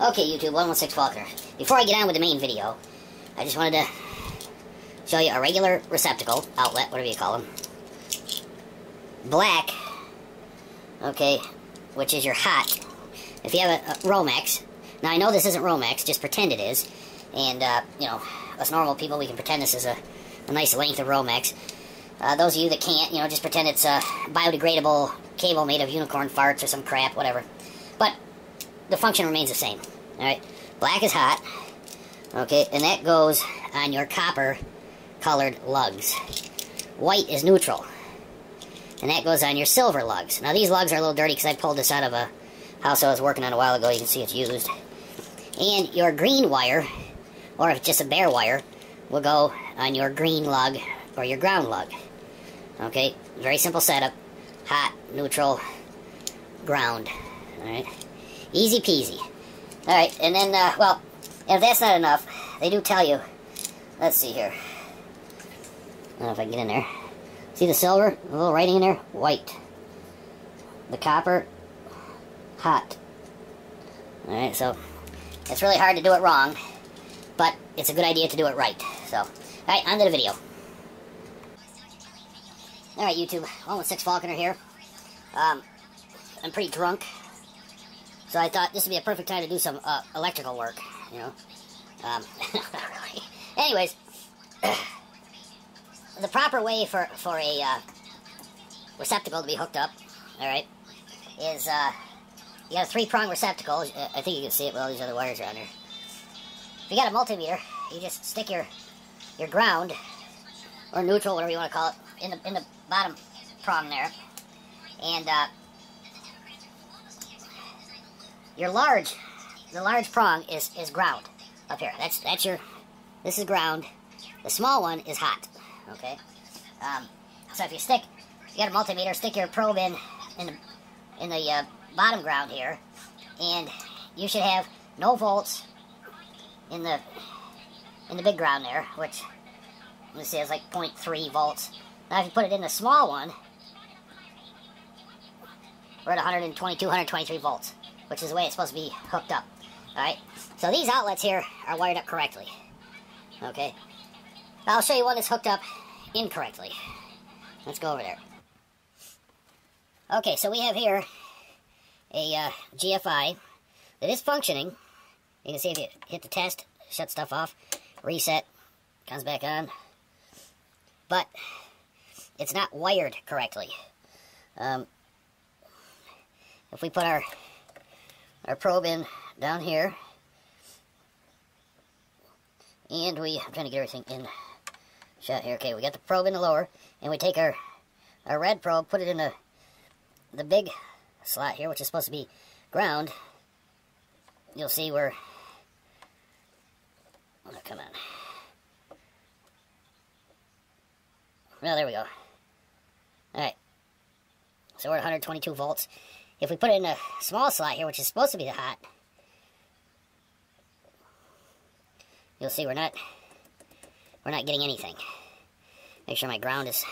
Okay, YouTube, 116 Falconer. Before I get on with the main video, I just wanted to show you a regular receptacle, outlet, whatever you call them. Black, okay, which is your hot. If you have a, a Romex, now I know this isn't Romex, just pretend it is. And, uh, you know, us normal people, we can pretend this is a, a nice length of Romex. Uh, those of you that can't, you know, just pretend it's a biodegradable cable made of unicorn farts or some crap, whatever. But the function remains the same. Alright, black is hot. Okay, and that goes on your copper colored lugs. White is neutral. And that goes on your silver lugs. Now these lugs are a little dirty because I pulled this out of a house I was working on a while ago. You can see it's used. And your green wire, or if just a bare wire, will go on your green lug or your ground lug. Okay, very simple setup. Hot, neutral, ground. Alright, easy peasy. Alright, and then, uh, well, if that's not enough, they do tell you, let's see here. I don't know if I can get in there. See the silver? A little writing in there? White. The copper, hot. Alright, so it's really hard to do it wrong, but it's a good idea to do it right. So, alright, on to the video. Alright, YouTube, 116 Falconer here. Um, I'm pretty drunk, so I thought this would be a perfect time to do some uh, electrical work, you know. Um. Anyways, the proper way for, for a uh, receptacle to be hooked up, alright, is uh, you got a three-prong receptacle. Uh, I think you can see it with all these other wires around here. If you got a multimeter, you just stick your your ground, or neutral, whatever you want to call it, in the, in the bottom prong there. And uh, your large, the large prong is, is ground up here. That's that's your, this is ground. The small one is hot, okay? Um, so if you stick, you got a multimeter, stick your probe in, in the, in the uh, bottom ground here, and you should have no volts in the, in the big ground there, which, let's see, it's like 0.3 volts. Now if you put it in the small one, we're at 122, 123 volts, which is the way it's supposed to be hooked up. Alright, so these outlets here are wired up correctly. Okay, I'll show you one that's hooked up incorrectly. Let's go over there. Okay, so we have here a uh, GFI that is functioning. You can see if you hit the test, shut stuff off, reset, comes back on. But it's not wired correctly. Um, if we put our our probe in down here, and we, I'm trying to get everything in shot here. Okay, we got the probe in the lower, and we take our our red probe, put it in the the big slot here, which is supposed to be ground. You'll see where. Oh, come on. Well, there we go. Alright. So we're at 122 volts. If we put it in a small slot here, which is supposed to be the hot, you'll see we're not we're not getting anything. Make sure my ground is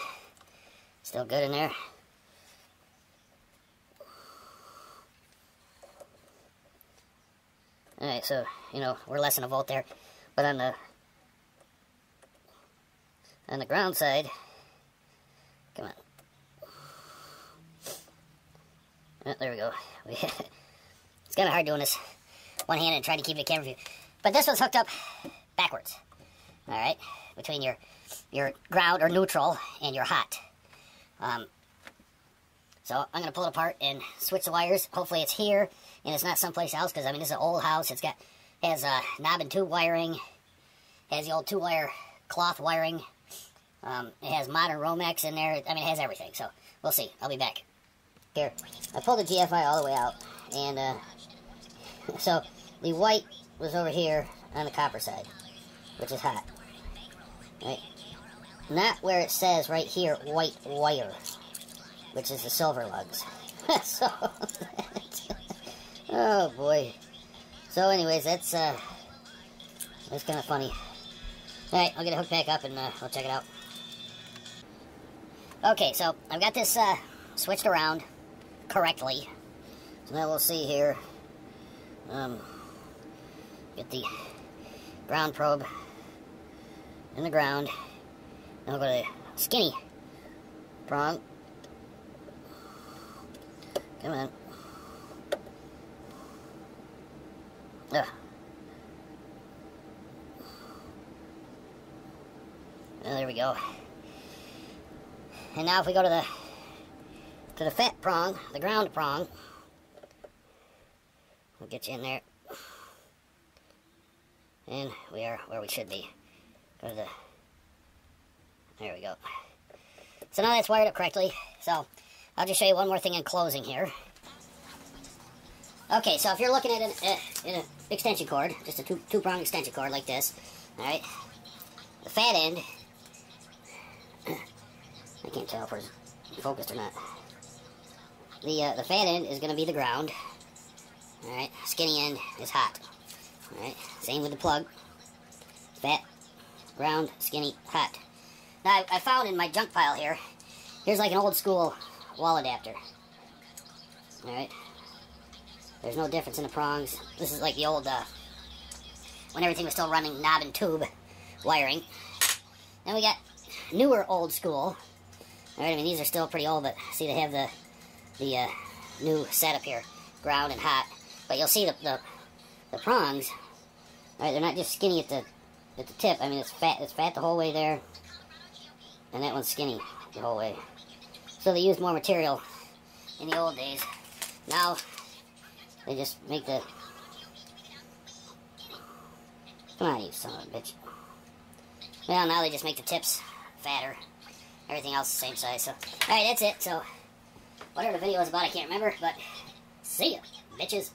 still good in there. Alright, so, you know, we're less than a volt there. But on the on the ground side, come on. Oh, there we go. it's kind of hard doing this one hand and trying to keep the camera view. But this one's hooked up backwards. Alright? Between your your ground or neutral and your hot. Um, so I'm going to pull it apart and switch the wires. Hopefully it's here and it's not someplace else because, I mean, this is an old house. It's got, has uh, knob and tube wiring. Has the old two-wire cloth wiring. Um, it has modern Romex in there. I mean, it has everything. So we'll see. I'll be back. Here, I pulled the GFI all the way out. And uh, so the white was over here on the copper side, which is hot. Right? Not where it says right here, white wire, which is the silver lugs. so, oh boy. So anyways, that's, uh, that's kind of funny. Alright, I'll get it hooked back up and uh, we'll check it out. Okay, so I've got this uh, switched around correctly. So now we'll see here. Um, Get the ground probe in the ground. Then we'll go to the skinny prong. Come on. Ugh. Well, there we go. And now if we go to the to the fat prong, the ground prong, we'll get you in there. And we are where we should be. Go to the there we go. So now that's wired up correctly. So I'll just show you one more thing in closing here. Okay, so if you're looking at an, uh, extension cord, just a two, two prong extension cord like this, alright, the fat end I can't tell if it's focused or not. The, uh, the fat end is going to be the ground. Alright, skinny end is hot. Alright, same with the plug. Fat, ground, skinny, hot. Now, I, I found in my junk pile here, here's like an old school wall adapter. Alright. There's no difference in the prongs. This is like the old, uh, when everything was still running knob and tube wiring. Then we got newer old school. Alright, I mean, these are still pretty old, but see, they have the the uh, new setup here, ground and hot. But you'll see the, the, the prongs, alright, they're not just skinny at the at the tip. I mean, it's fat. It's fat the whole way there, and that one's skinny the whole way. So they used more material in the old days. Now, they just make the... Come on, you son of a bitch. Well, now they just make the tips fatter. Everything else the same size. So, alright, that's it. So, whatever the video was about, I can't remember. But, see ya, bitches.